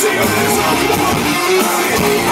see you, there's no.